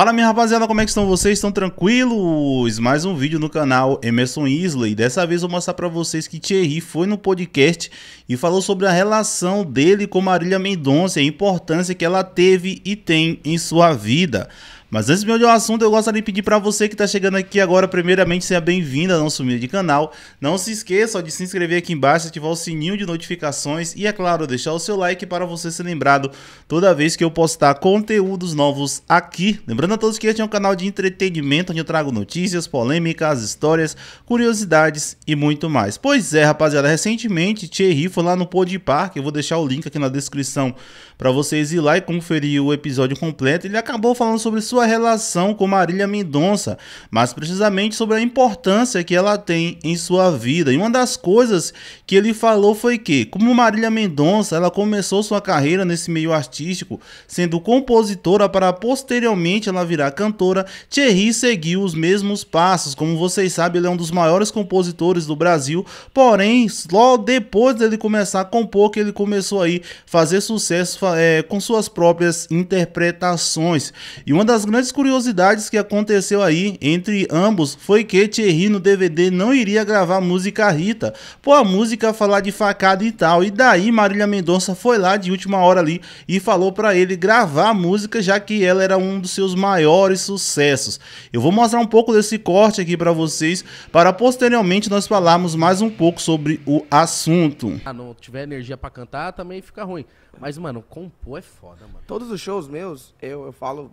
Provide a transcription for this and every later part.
Fala minha rapaziada, como é que estão vocês? Estão tranquilos? Mais um vídeo no canal Emerson Isley. Dessa vez vou mostrar pra vocês que Thierry foi no podcast e falou sobre a relação dele com Marília Mendonça e a importância que ela teve e tem em sua vida. Mas antes de meu assunto, eu gostaria de pedir para você que está chegando aqui agora, primeiramente, seja bem-vindo ao nosso vídeo de canal. Não se esqueça de se inscrever aqui embaixo, ativar o sininho de notificações e, é claro, deixar o seu like para você ser lembrado toda vez que eu postar conteúdos novos aqui. Lembrando a todos que este é um canal de entretenimento, onde eu trago notícias, polêmicas, histórias, curiosidades e muito mais. Pois é, rapaziada, recentemente Thierry foi lá no Podpah, que eu vou deixar o link aqui na descrição para vocês ir lá e conferir o episódio completo. Ele acabou falando sobre sua sua relação com Marília Mendonça, mas precisamente sobre a importância que ela tem em sua vida. E uma das coisas que ele falou foi que, como Marília Mendonça, ela começou sua carreira nesse meio artístico sendo compositora para posteriormente ela virar cantora, Thierry seguiu os mesmos passos. Como vocês sabem, ele é um dos maiores compositores do Brasil, porém, só depois dele começar a compor que ele começou aí fazer sucesso é, com suas próprias interpretações. E uma das grandes curiosidades que aconteceu aí entre ambos foi que Thierry no DVD não iria gravar a música Rita, por a música falar de facada e tal. E daí Marília Mendonça foi lá de última hora ali e falou para ele gravar a música, já que ela era um dos seus maiores sucessos. Eu vou mostrar um pouco desse corte aqui para vocês, para posteriormente nós falarmos mais um pouco sobre o assunto. Ah, não tiver energia para cantar, também fica ruim. Mas, mano, compor é foda, mano. Todos os shows meus, eu, eu falo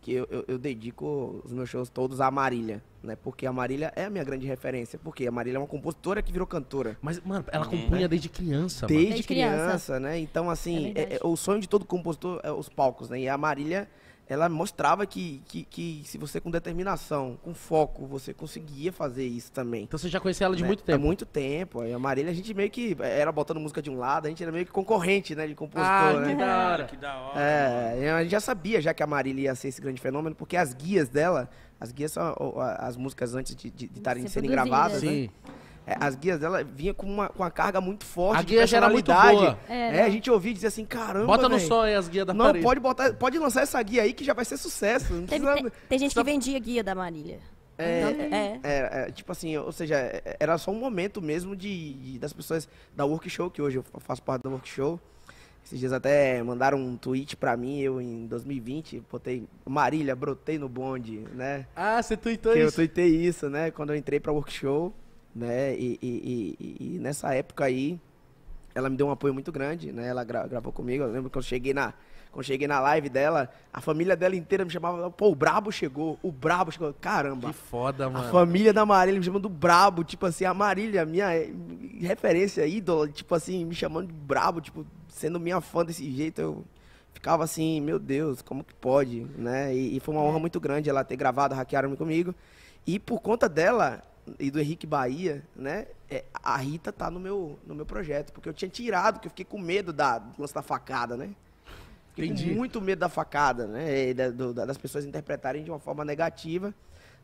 que eu, eu, eu, dedico os meus shows todos à Marília, né? Porque a Marília é a minha grande referência. Porque a Marília é uma compositora que virou cantora. Mas, mano, ela uhum. compunha desde criança, Desde, desde criança, criança, né? Então, assim, é é, é, o sonho de todo compositor é os palcos, né? E a Marília ela mostrava que, que, que, se você com determinação, com foco, você conseguia fazer isso também. Então você já conhecia ela de né? muito tempo? Há muito tempo. A Marília, a gente meio que era botando música de um lado, a gente era meio que concorrente, né, de compositor, ah, né? que da hora. Que da hora. É, a gente já sabia já que a Marília ia ser esse grande fenômeno, porque as guias dela, as guias são as músicas antes de estarem de, de serem gravadas, né? Sim. Né? É, as guias dela vinha com uma, com uma carga muito forte. A guia já era muito boa. É, a gente ouvia dizer assim, caramba. Bota no som aí as guias da Não, Marília. pode botar, pode lançar essa guia aí que já vai ser sucesso. Tem, precisa, tem, tem, gente que vendia guia da Marília. É, então, é. é, é, tipo assim, ou seja, é, era só um momento mesmo de, de, das pessoas da workshop, que hoje eu faço parte da workshop. Esses dias até mandaram um tweet pra mim, eu em 2020, botei Marília, brotei no bonde, né? Ah, você tweetou que isso? Eu tuitei isso, né? Quando eu entrei pra workshop né? E, e, e, e, nessa época aí, ela me deu um apoio muito grande, né? Ela gra gravou comigo. Eu lembro que eu cheguei na, quando cheguei na live dela, a família dela inteira me chamava, pô, o Brabo chegou, o Brabo chegou. Caramba. Que foda, mano. A família da Marília me chamando do Brabo, tipo assim, a Marília, minha referência, ídola, tipo assim, me chamando de Brabo, tipo, sendo minha fã desse jeito, eu ficava assim, meu Deus, como que pode, né? E, e foi uma honra muito grande ela ter gravado Hackearam-me comigo. E por conta dela, e do Henrique Bahia, né? É, a Rita tá no meu, no meu projeto, porque eu tinha tirado, porque eu fiquei com medo da, do lance da facada, né? Fiquei Entendi. com muito medo da facada, né? Da, do, das pessoas interpretarem de uma forma negativa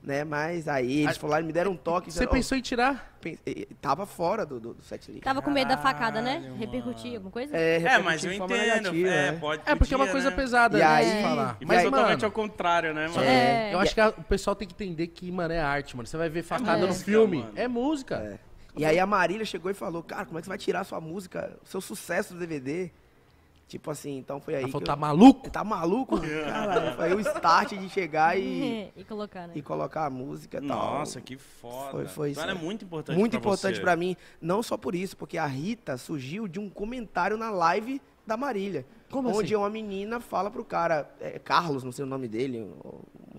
né? Mas aí eles falaram, me deram um toque. Você pensou em tirar? Pense, tava fora do, do, do set list. Tava com medo da facada, né? Repercutir alguma coisa? É, é mas eu entendo. Negativa, é, né? pode É porque é uma coisa né? pesada e né, aí, falar. E mas, mas totalmente ao contrário, né, mano? É. Eu acho que a, o pessoal tem que entender que, mano, é arte, mano. Você vai ver facada é no filme. Mano. É música. É. E aí a Marília chegou e falou, cara, como é que você vai tirar sua música, o seu sucesso do DVD? Tipo assim, então foi aí. Ela falou, tá eu... maluco? Tá maluco? Cara, foi o start de chegar e. e colocar, né? E colocar a música e tal. Nossa, que foda. Foi, foi então, é muito importante Muito pra importante você. pra mim. Não só por isso, porque a Rita surgiu de um comentário na live da Marília. Como onde assim? uma menina fala pro cara, é, Carlos, não sei o nome dele,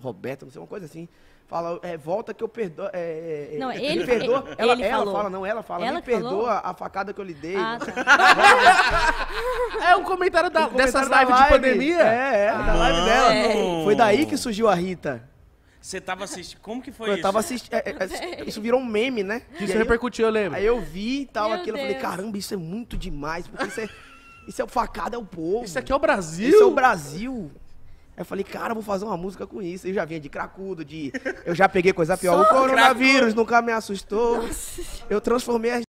Roberto, não sei, uma coisa assim fala, é, volta que eu perdoo. É, é não, ele, perdoa. Ele, ela, ele ela falou. fala, não, ela fala, ela me perdoa a facada que eu lhe dei. Ah, tá. é um comentário, da, um comentário dessas lives live, de pandemia? É, é, ah, da live dela. É. Foi daí que surgiu a Rita. Você tava assistindo. Como que foi eu isso? Eu tava assistindo. É, é, isso virou um meme, né? Isso aí, repercutiu, eu lembro. Aí eu vi e tal, Meu aquilo. Deus. Eu falei, caramba, isso é muito demais. Porque isso é. Isso é o facada, é o povo. Isso aqui é o Brasil. Isso é o Brasil. Aí eu falei, cara, vou fazer uma música com isso. Eu já vinha de cracudo, de. Eu já peguei coisa pior. Só o coronavírus cracudo. nunca me assustou. Eu transformei as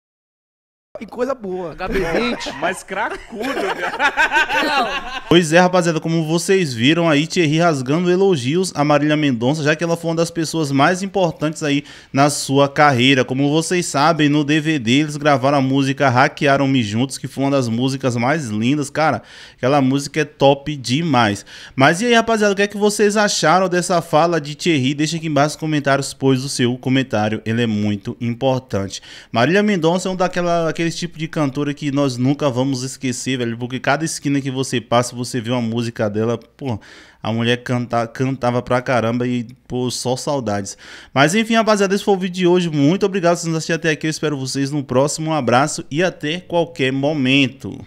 em coisa boa. HB20. Mas cracudo, cara. Pois é, rapaziada, como vocês viram aí, Thierry rasgando elogios a Marília Mendonça, já que ela foi uma das pessoas mais importantes aí na sua carreira. Como vocês sabem, no DVD eles gravaram a música Hackearam-me Juntos, que foi uma das músicas mais lindas, cara. Aquela música é top demais. Mas e aí, rapaziada, o que é que vocês acharam dessa fala de Thierry? Deixa aqui embaixo nos comentários, pois o seu comentário ele é muito importante. Marília Mendonça é um daquela, aqueles tipo de cantora que nós nunca vamos esquecer, velho, porque cada esquina que você passa, você vê uma música dela, pô, a mulher canta, cantava pra caramba e, pô, só saudades. Mas enfim, rapaziada, esse foi o vídeo de hoje. Muito obrigado por nos assistir até aqui. Eu espero vocês no próximo. Um abraço e até qualquer momento.